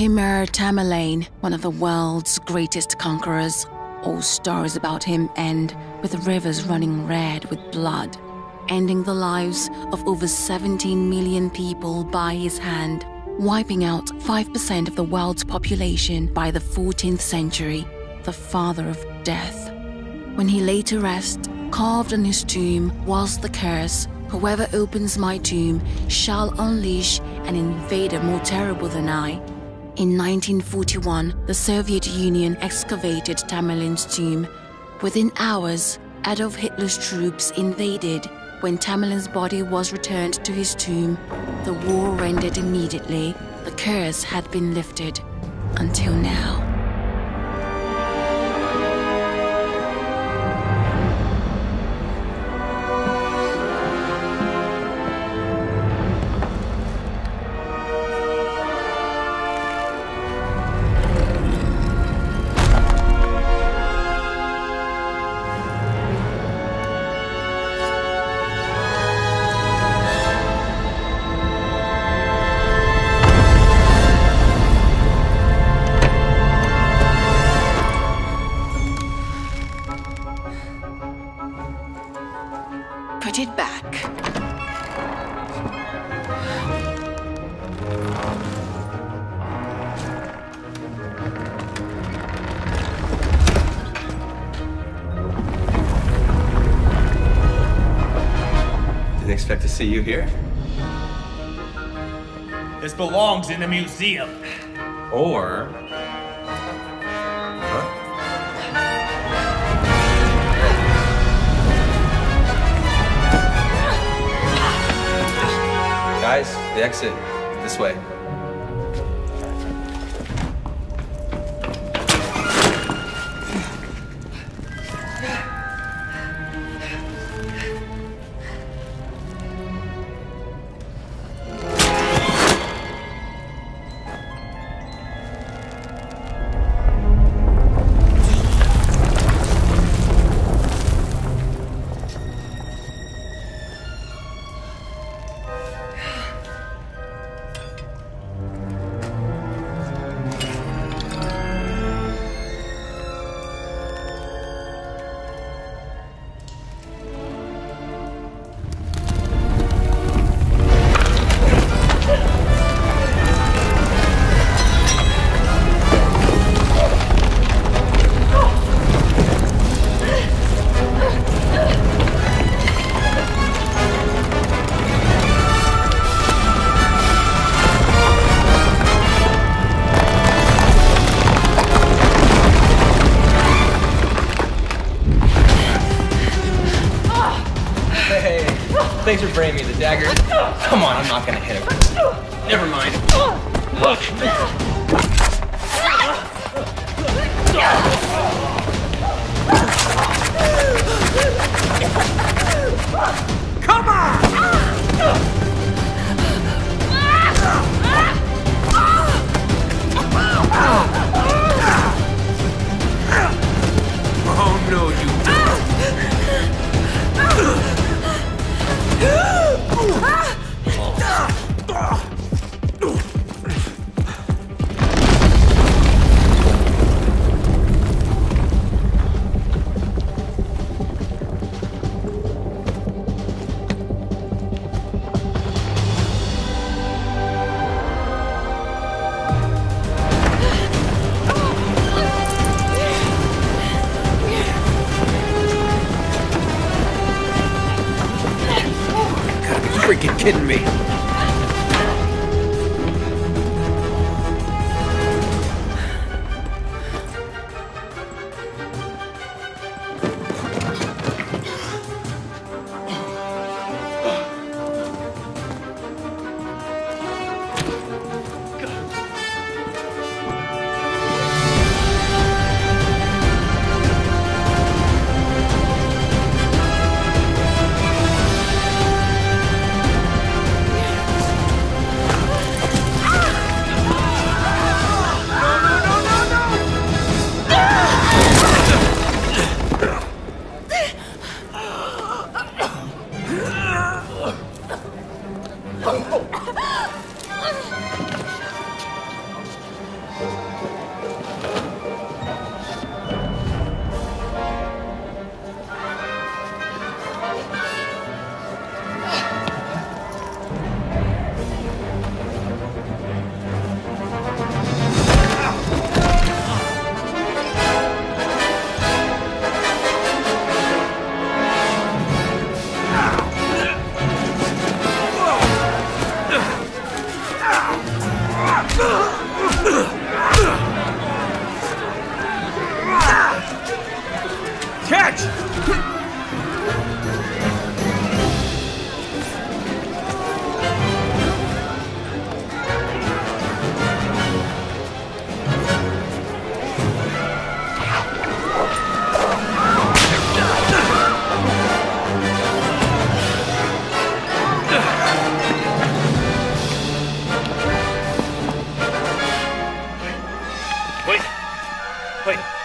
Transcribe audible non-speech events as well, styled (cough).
Timur Tamerlane, one of the world's greatest conquerors. All stories about him end with rivers running red with blood, ending the lives of over 17 million people by his hand, wiping out 5% of the world's population by the 14th century, the father of death. When he laid to rest, carved on his tomb was the curse Whoever opens my tomb shall unleash an invader more terrible than I. In 1941, the Soviet Union excavated Tamerlane's tomb. Within hours, Adolf Hitler's troops invaded. When Tamerlane's body was returned to his tomb, the war ended immediately. The curse had been lifted. Until now. Expect to see you here. This belongs in a museum. Or. Huh? Guys, the exit. This way. Thanks for bringing me the dagger. Come on, I'm not gonna hit him. Never mind. Look. Freaking kidding me. Ugh. (laughs) Catch! 会。